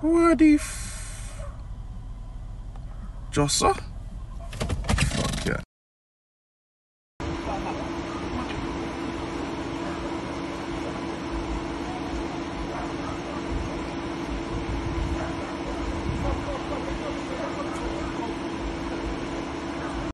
What if. Jossa?